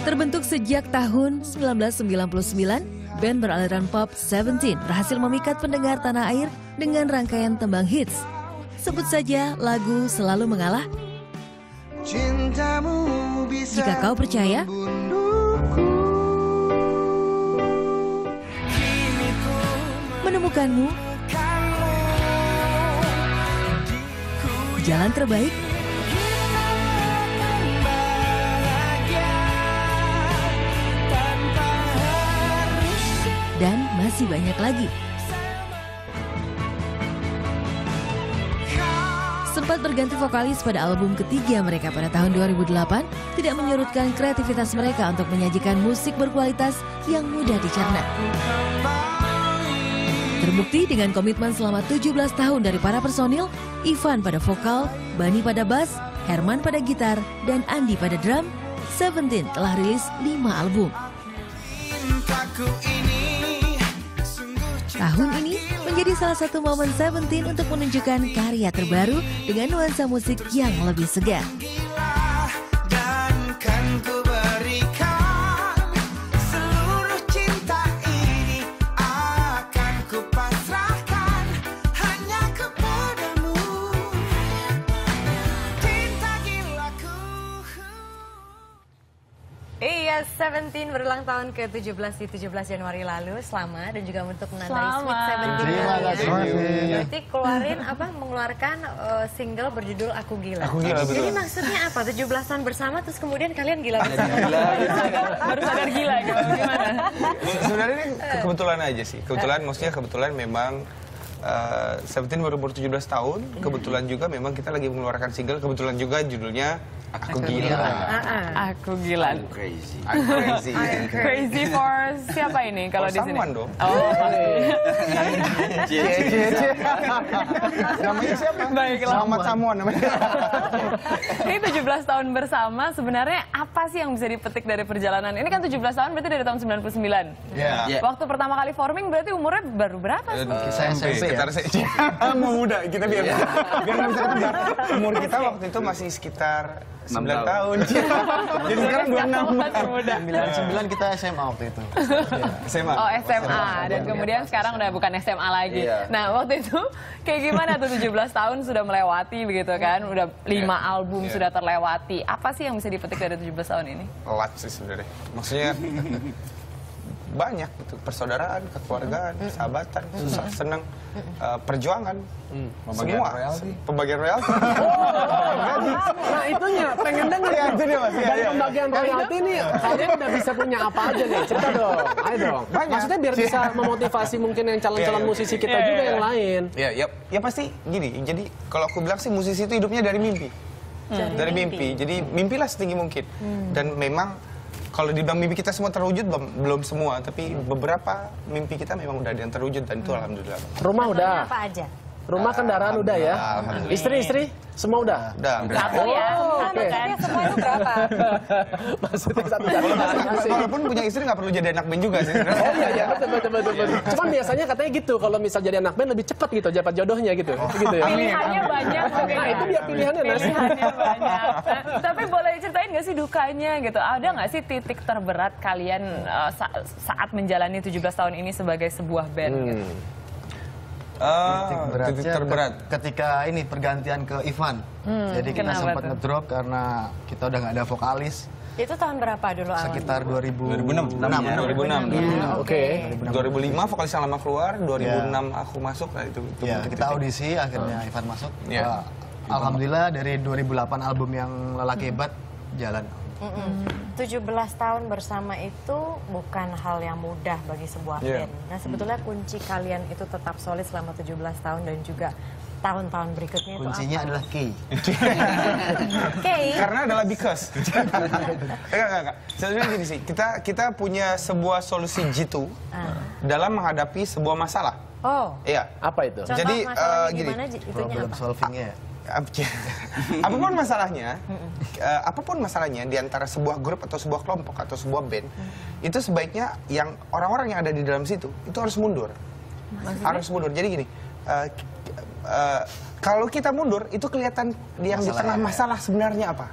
Terbentuk sejak tahun 1999, band beraliran pop Seventeen berhasil memikat pendengar tanah air dengan rangkaian tembang hits. Sebut saja lagu Selalu Mengalah. Jika kau percaya, menemukanmu, jalan terbaik, dan masih banyak lagi. Sempat berganti vokalis pada album ketiga mereka pada tahun 2008, tidak menyurutkan kreativitas mereka untuk menyajikan musik berkualitas yang mudah dicerna. Terbukti dengan komitmen selama 17 tahun dari para personil, Ivan pada vokal, Bani pada bass, Herman pada gitar, dan Andi pada drum, Seventeen telah rilis 5 album. Tahun ini menjadi salah satu momen Seventeen untuk menunjukkan karya terbaru dengan nuansa musik yang lebih segar. Seventeen berulang tahun ke-17 di 17 Januari lalu. Selamat dan juga untuk menandai Selamat. Sweet Seventeen Terima kasih. Berarti keluarin apa mengeluarkan eh, single berjudul Aku Gila. Aku Gila, betul. Jadi maksudnya apa? 17 tahun bersama terus kemudian kalian gila bersama. Baru sadar gila gitu. Gimana? Sebenarnya ini ke- kebetulan aja sih. Kebetulan, maksudnya kebetulan memang uh, Seventeen baru umur 17 tahun. Kebetulan juga memang kita lagi mengeluarkan single. Kebetulan juga judulnya Aku Gila. Ah, ah. Aku gila. I'm crazy. Crazy for siapa ini kalau For di sini? someone dong. Oh. Namanya siapa? Baiklah. Selamat Samuan namanya. ini 17 tahun bersama sebenarnya apa sih yang bisa dipetik dari perjalanan? Ini kan 17 tahun berarti dari tahun 99. Ya. Waktu pertama kali forming berarti umurnya baru berapa sih? Saya SMP, kita ya? mau muda, kita biar biar nggak bisa ketebak. Umur kita waktu itu masih sekitar 9 tahun. Jadi sekarang 26. Masih muda. 99 kita SMA waktu itu. SMA. Oh SMA dan kemudian sekarang udah bukan SMA lagi. Iya. Nah waktu itu kayak gimana tuh 17 tahun sudah melewati begitu kan, udah lima Iya. album Iya. sudah terlewati. Apa sih yang bisa dipetik dari 17 tahun ini? Telat sih sebenarnya. Maksudnya banyak gitu persaudaraan, kekeluargaan, persahabatan, susah, senang, eh, perjuangan, semua, pembagian royalti. Nah itunya, pengen denger Iya, itu dia, Mas. Iya, Dari iya. pembagian royalti nih, kalian udah bisa punya apa aja nih? Cerita dong, ayo dong. Banyak. Maksudnya biar bisa memotivasi mungkin yang calon-calon Iya, iya, musisi iya. kita Iya, juga iya, yang iya. lain. Ya, ya, ya pasti gini. Jadi kalau aku bilang sih musisi itu hidupnya dari mimpi. Dari mimpi. Jadi mimpilah setinggi mungkin. Dan memang kalau dibilang mimpi kita semua terwujud belum, belum semua, tapi beberapa mimpi kita memang udah ada yang terwujud dan itu alhamdulillah. Rumah udah, Apa aja? Rumah kendaraan udah ya. Istri-istri semua udah. Udah, udah. Satu ya, Oh, kan. Semua itu berapa? Maksudnya satu. Walaupun punya istri nggak perlu jadi anak band juga sih. Oh iya, iya, betul, betul, betul, betul. Cuman biasanya katanya gitu, kalau misal jadi anak band lebih cepat gitu, dapat jodohnya gitu. Gitu ya. Pilihannya banyak. Nah, itu dia pilihannya, Nas. Pilihannya banyak. Tapi boleh ceritain nggak sih dukanya gitu? Ada nggak sih titik terberat kalian uh, sa- saat menjalani 17 tahun ini sebagai sebuah band? gitu? Ah, Titik titik beratnya terberat. ke- ketika ini pergantian ke Ivan. Jadi kita sempat tuh? ngedrop karena kita udah nggak ada vokalis. Itu tahun berapa dulu awalnya? Sekitar 2006. 2006. Oke. 2005 vokalis yang lama keluar, 2006 aku masuk, nah itu, itu Ya, bentuk kita titik. audisi, akhirnya Ivan masuk. Iya. Wah, Alhamdulillah dari 2008 album yang lelaki hebat jalan. Mm-mm. 17 tahun bersama itu bukan hal yang mudah bagi sebuah Iya. band. Nah sebetulnya kunci kalian itu tetap solid selama 17 tahun dan juga tahun-tahun berikutnya itu Kuncinya apa? adalah key. Oke. Karena adalah because. enggak, enggak, enggak. Sebenarnya gini sih, kita kita punya sebuah solusi jitu dalam menghadapi sebuah masalah. Oh. Iya. Apa itu? Contoh Jadi, eh, gini, gimana Ji? itunya Problem solvingnya ya. Ap- apa pun masalahnya, eh, apa pun masalahnya di antara sebuah grup atau sebuah kelompok atau sebuah band, itu sebaiknya yang orang-orang yang ada di dalam situ itu harus mundur, harus mundur. Jadi gini, eh, k- eh, kalau kita mundur itu kelihatan yang di tengah masalah sebenarnya apa.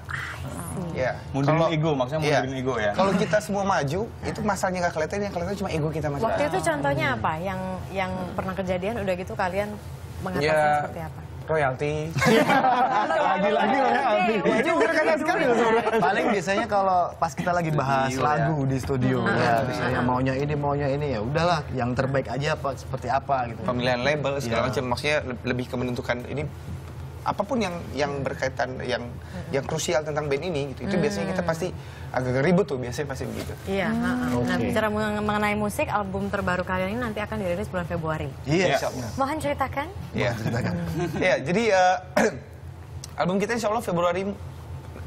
Ya. Mundurin Kalau- ego, maksudnya Iya. mundurin ego ya? Kalau kita semua maju, itu masalahnya nggak kelihatan, yang kelihatan cuma ego kita masing Waktu itu contohnya apa? Yang yang pernah kejadian udah gitu kalian mengatasi Ya. seperti apa? Royalti. Lagi-lagi royalti. Itu berkata sekali loh sebenarnya. Paling biasanya kalau pas kita lagi bahas Studio, lagu di studio, ya misalnya maunya ini maunya ini ya udahlah yang terbaik aja apa seperti apa gitu. Pemilihan label segala Iya. macam, maksudnya le- lebih ke menentukan ini apa pun yang yang berkaitan yang yang krusial tentang band ini gitu. Itu biasanya kita pasti agak ribut tuh biasanya pasti begitu. Iya. Hmm. ha-ha. Nah bicara meng- mengenai musik, album terbaru kalian ini nanti akan dirilis bulan Februari. Iya, Iya. Mohon ceritakan. Iya. Iya, jadi eh, album kita insya Allah Februari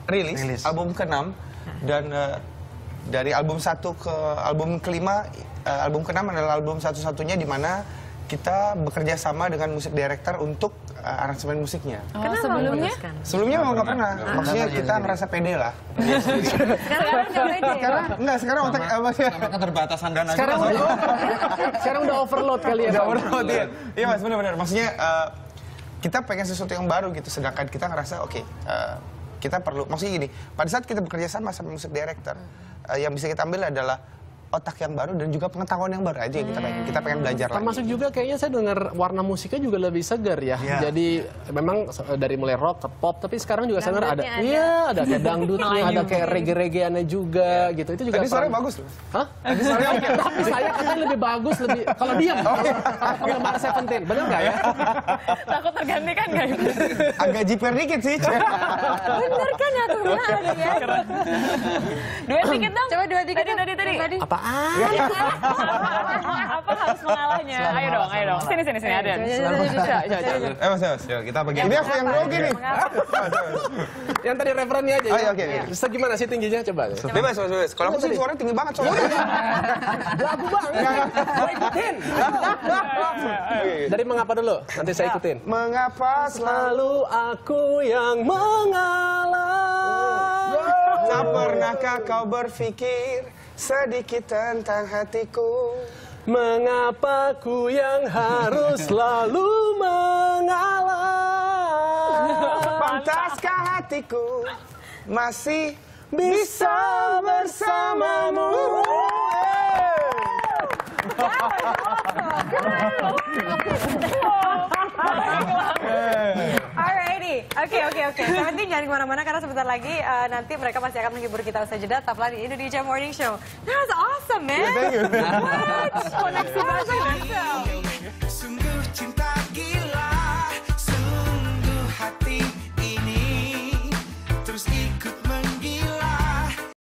rilis, Rilis. album ke-6 dan eh, dari album satu ke album kelima, eh, album ke-6 adalah album satu-satunya di mana kita bekerja sama dengan musik director untuk eh, aransemen musiknya. Oh, Kenapa sebelumnya? Sebelumnya memang nggak pernah, maksudnya pernah kita jadi. ngerasa pede lah. Sekarang udah pede. Sekarang enggak, sekarang otak eh, maksudnya Keterbatasan dana Sekarang juga. udah, sekarang udah overload kali ya. Udah overload ya. Iya mas benar-benar. Maksudnya eh, kita pengen sesuatu yang baru gitu. Sedangkan kita ngerasa oke eh, kita perlu. Maksudnya gini. Pada saat kita bekerja sama sama musik director, eh, yang bisa kita ambil adalah otak yang baru dan juga pengetahuan yang baru aja yang kita pengen kita pengen belajar Termasuk lagi. juga kayaknya saya dengar warna musiknya juga lebih segar ya. Iya. Jadi memang eh, dari mulai rock ke pop, tapi sekarang juga saya dengar ada, iya ada kayak dangdutnya, ada kayak reggae-reggaeannya juga gitu. Itu juga Tadi suaranya bagus loh. Hah? Tapi saya katanya lebih bagus, lebih kalau diam. Kalau penggemar Seventeen, benar nggak ya? Takut tergantikan nggak itu? Agak jiper dikit sih. Bener kan ya tuh benar ya. Dua dikit dong. Coba dua dikit Tadi, dong. tadi, tadi. Tadi. Apaan? Apa harus mengalahnya? Ayo dong, ayo dong. Sini, sini, sini. Ada. Eh mas, mas, kita bagi. Ini aku yang grogi nih. Yang tadi referennya aja Oh, ya. iya, oke, oke. Bisa gimana sih tingginya coba? Bebas, mas, bebas. Kalau aku sih suaranya tinggi banget. Jago banget. Gue ikutin. Dari mengapa dulu? Nanti saya ikutin. Mengapa selalu Lalu aku yang mengalah. Tak pernahkah kau berpikir sedikit tentang hatiku? Mengapa ku yang harus selalu mengalah? Pantaskah hatiku masih bisa bersamamu? Oke oke oke. nanti jangan ke mana-mana karena sebentar lagi uh, nanti mereka masih akan menghibur kita usai jeda. Taplah di Indonesia Morning Show. That was awesome man. Yeah, thank you. What? Koneksi banget. Sungguh cinta.